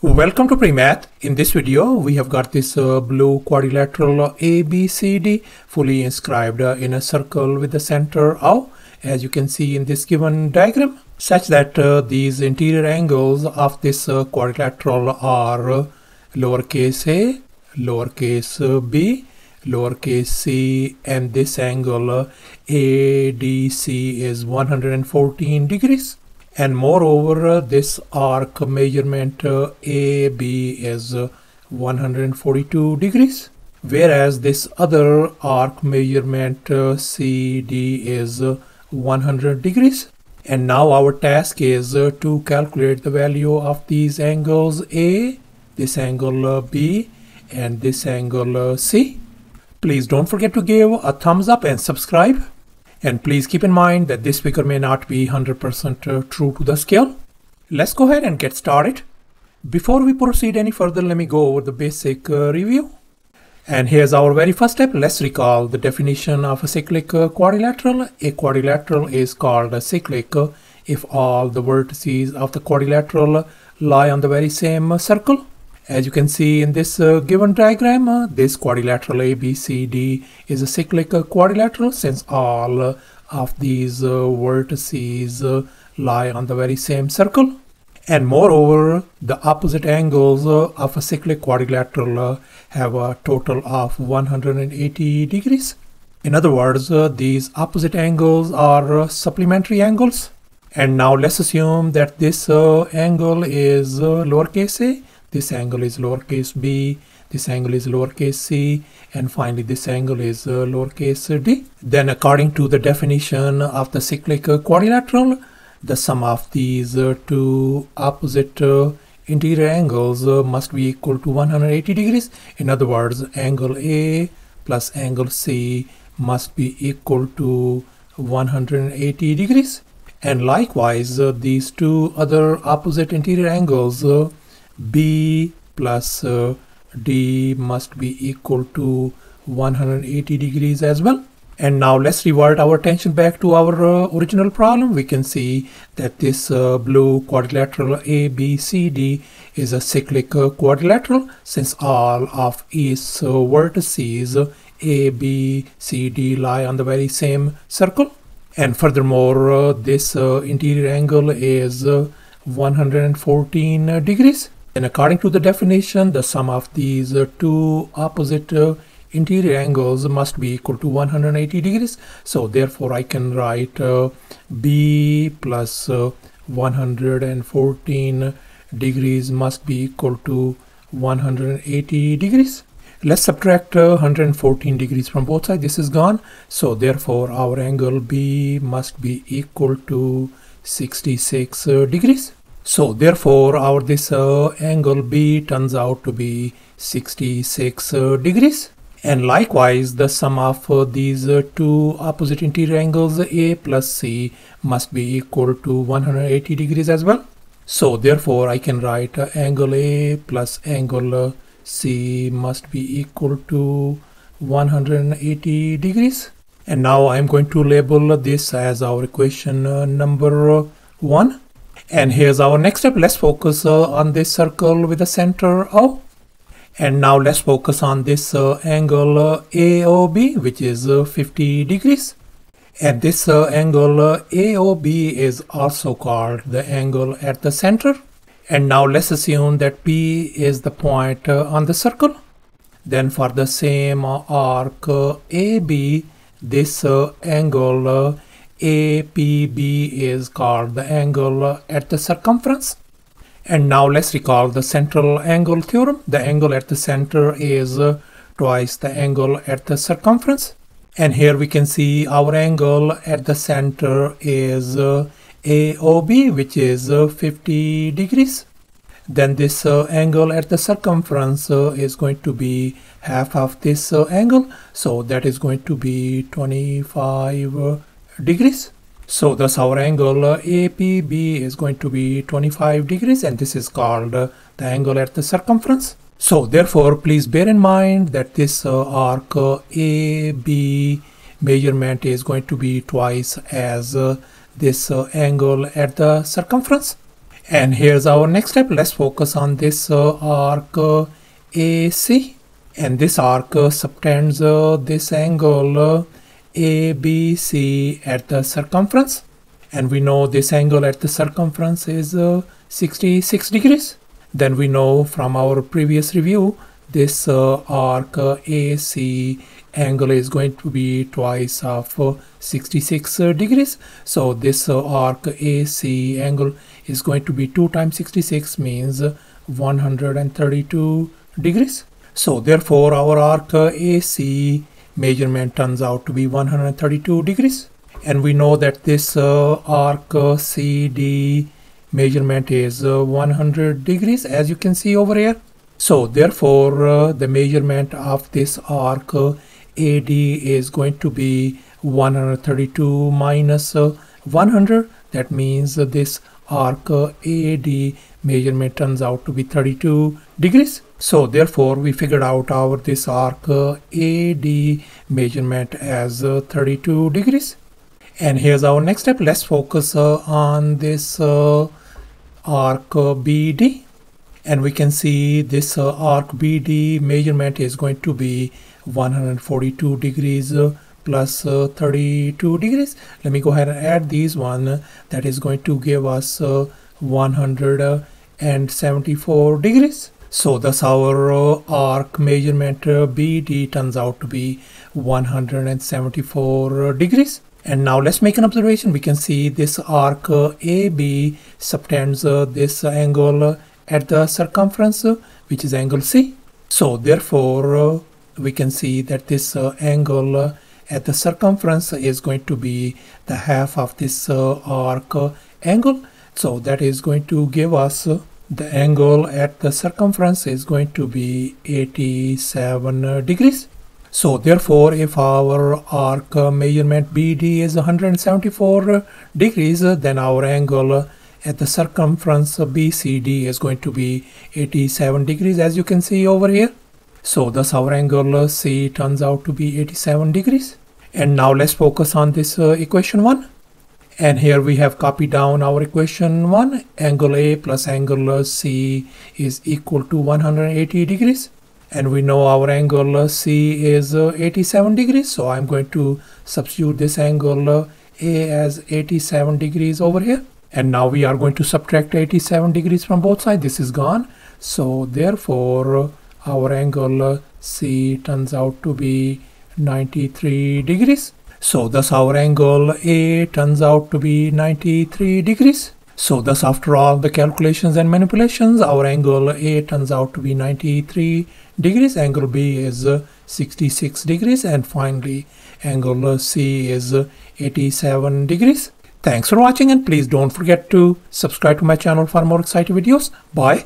Welcome to PreMath. In this video, we have got this uh, blue quadrilateral ABCD fully inscribed uh, in a circle with the center O, as you can see in this given diagram, such that uh, these interior angles of this uh, quadrilateral are uh, lowercase a, lowercase uh, b, lowercase c, and this angle ADC is 114 degrees and moreover this arc measurement AB is uh, 142 degrees whereas this other arc measurement uh, CD is uh, 100 degrees and now our task is uh, to calculate the value of these angles A, this angle B and this angle C. Please don't forget to give a thumbs up and subscribe. And please keep in mind that this figure may not be 100% true to the scale. Let's go ahead and get started. Before we proceed any further, let me go over the basic uh, review. And here's our very first step. Let's recall the definition of a cyclic uh, quadrilateral. A quadrilateral is called a cyclic uh, if all the vertices of the quadrilateral lie on the very same uh, circle. As you can see in this uh, given diagram, uh, this quadrilateral ABCD is a cyclic uh, quadrilateral since all uh, of these uh, vertices uh, lie on the very same circle. And moreover, the opposite angles of a cyclic quadrilateral have a total of 180 degrees. In other words, these opposite angles are supplementary angles. And now let's assume that this angle is lowercase a, this angle is lowercase b, this angle is lowercase c, and finally this angle is uh, lowercase d. Then according to the definition of the cyclic quadrilateral, the sum of these uh, two opposite uh, interior angles uh, must be equal to 180 degrees. In other words, angle A plus angle C must be equal to 180 degrees. And likewise, uh, these two other opposite interior angles, uh, B plus uh, D must be equal to 180 degrees as well. And now let's revert our attention back to our uh, original problem. We can see that this uh, blue quadrilateral ABCD is a cyclic uh, quadrilateral since all of its uh, vertices A, B, C, D lie on the very same circle. And furthermore, uh, this uh, interior angle is uh, 114 degrees. And according to the definition, the sum of these uh, two opposite uh, interior angles must be equal to 180 degrees. So therefore I can write uh, B plus uh, 114 degrees must be equal to 180 degrees. Let's subtract uh, 114 degrees from both sides. This is gone. So therefore our angle B must be equal to 66 uh, degrees. So therefore our this uh, angle B turns out to be 66 uh, degrees. And likewise the sum of uh, these uh, two opposite interior angles A plus C must be equal to 180 degrees as well. So therefore I can write angle A plus angle C must be equal to 180 degrees. And now I'm going to label this as our equation number uh, 1. And here's our next step. Let's focus uh, on this circle with the center O. And now let's focus on this uh, angle uh, AOB, which is uh, 50 degrees. And this uh, angle uh, AOB is also called the angle at the center. And now let's assume that P is the point on the circle. Then for the same arc AB, this angle APB is called the angle at the circumference. And now let's recall the central angle theorem. The angle at the center is twice the angle at the circumference. And here we can see our angle at the center is AOB, which is uh, 50 degrees. Then this angle at the circumference is going to be half of this angle. So that is going to be 25 uh, degrees. So thus our angle APB is going to be 25 degrees and this is called the angle at the circumference. So therefore please bear in mind that this uh, arc AB measurement is going to be twice as uh, this uh, angle at the circumference. And here's our next step. Let's focus on this uh, arc AC. And this arc subtends this angle ABC at the circumference. And we know this angle at the circumference is uh, 66 degrees. Then we know from our previous review, this uh, arc uh, AC angle is going to be twice of uh, 66 degrees. So this arc AC angle is going to be 2 times 66 means 132 degrees. So therefore our arc AC measurement turns out to be 132 degrees. And we know that this uh, arc CD measurement is uh, 100 degrees as you can see over here. So therefore uh, the measurement of this arc AD is going to be 132 minus 100 that means this arc AD measurement turns out to be 32 degrees. So therefore we figured out our this arc AD measurement as 32 degrees. And here's our next step. Let's focus uh, on this uh, arc BD. And we can see this uh, arc BD measurement is going to be 142 degrees plus uh, 32 degrees let me go ahead and add these one that is going to give us uh, 174 degrees. So thus our uh, arc measurement uh, BD turns out to be 174 degrees. And now let's make an observation. We can see this arc uh, AB subtends uh, this angle at the circumference which is angle C. So therefore we can see that this angle at the circumference is going to be the half of this arc angle so that is going to give us the angle at the circumference is going to be 87 degrees so therefore if our arc measurement BD is 174 degrees then our angle at the circumference BCD is going to be 87 degrees as you can see over here so thus our angle C turns out to be 87 degrees. And now let's focus on this uh, equation 1. And here we have copied down our equation 1. Angle A plus angle C is equal to 180 degrees. And we know our angle C is uh, 87 degrees. So I'm going to substitute this angle uh, A as 87 degrees over here. And now we are going to subtract 87 degrees from both sides. This is gone. So therefore our angle C turns out to be 93 degrees. So thus our angle A turns out to be 93 degrees. So thus after all the calculations and manipulations our angle A turns out to be 93 degrees, angle B is 66 degrees and finally angle C is 87 degrees. Thanks for watching and please don't forget to subscribe to my channel for more exciting videos. Bye.